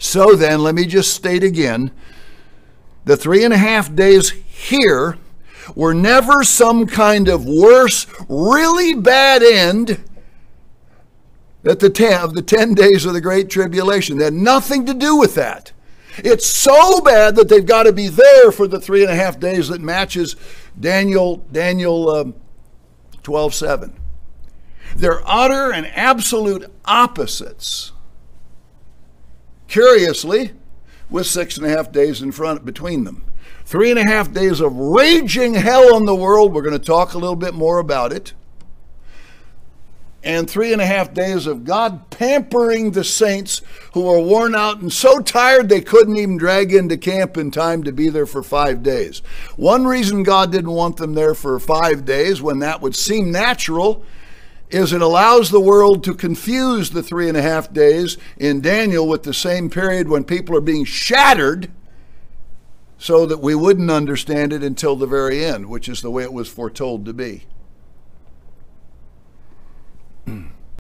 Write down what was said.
So then, let me just state again the three and a half days here were never some kind of worse, really bad end at the ten, of the 10 days of the Great Tribulation. They had nothing to do with that. It's so bad that they've got to be there for the three and a half days that matches Daniel, Daniel um, 12 7. They're utter and absolute opposites. Curiously, with six and a half days in front between them. Three and a half days of raging hell on the world. We're going to talk a little bit more about it and three and a half days of God pampering the saints who were worn out and so tired they couldn't even drag into camp in time to be there for five days. One reason God didn't want them there for five days when that would seem natural is it allows the world to confuse the three and a half days in Daniel with the same period when people are being shattered so that we wouldn't understand it until the very end, which is the way it was foretold to be.